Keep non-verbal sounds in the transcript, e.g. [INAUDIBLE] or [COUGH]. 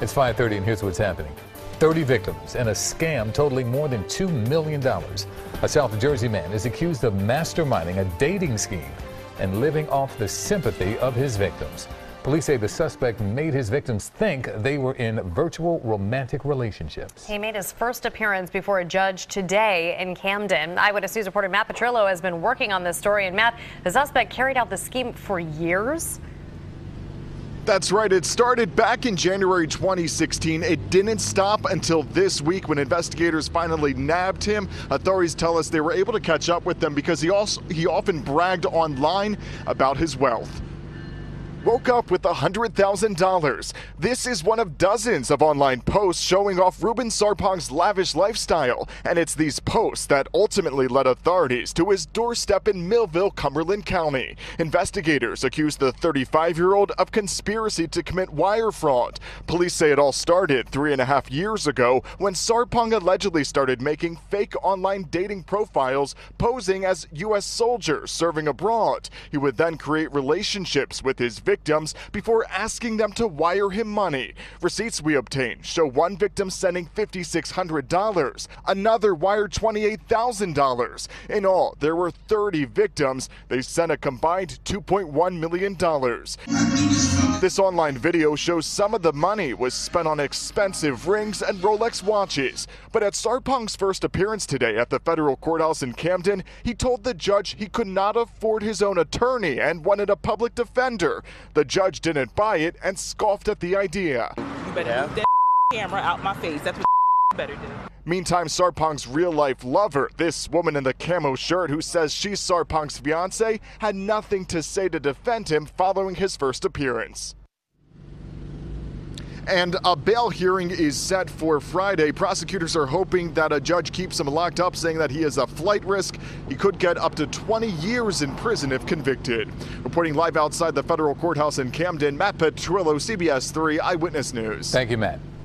It's 5:30 and here's what's happening. 30 victims and a scam totaling more than $2 million. A South Jersey man is accused of masterminding a dating scheme and living off the sympathy of his victims. Police say the suspect made his victims think they were in virtual romantic relationships. He made his first appearance before a judge today in Camden. Eyewitness News reporter Matt Petrillo has been working on this story. And Matt, the suspect carried out the scheme for years. That's right. It started back in January 2016. It didn't stop until this week when investigators finally nabbed him. Authorities tell us they were able to catch up with him because he also he often bragged online about his wealth woke up with $100,000. This is one of dozens of online posts showing off Ruben Sarpong's lavish lifestyle, and it's these posts that ultimately led authorities to his doorstep in Millville, Cumberland County. Investigators accuse the 35 year old of conspiracy to commit wire fraud. Police say it all started three and a half years ago when Sarpong allegedly started making fake online dating profiles posing as U.S. soldiers serving abroad. He would then create relationships with his victims before asking them to wire him money. Receipts we obtained show one victim sending $5,600, another wired $28,000. In all, there were 30 victims. They sent a combined $2.1 million. This online video shows some of the money was spent on expensive rings and Rolex watches. But at Sarpong's first appearance today at the federal courthouse in Camden, he told the judge he could not afford his own attorney and wanted a public defender. The judge didn't buy it and scoffed at the idea. You better move that [LAUGHS] camera out my face. That's what [LAUGHS] you better do. Meantime, Sarpong's real life lover, this woman in the camo shirt who says she's Sarpong's fiance, had nothing to say to defend him following his first appearance. And a bail hearing is set for Friday. Prosecutors are hoping that a judge keeps him locked up, saying that he is a flight risk. He could get up to 20 years in prison if convicted. Reporting live outside the federal courthouse in Camden, Matt Petrillo, CBS 3 Eyewitness News. Thank you, Matt.